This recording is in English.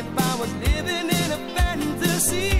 if I was living in a fantasy.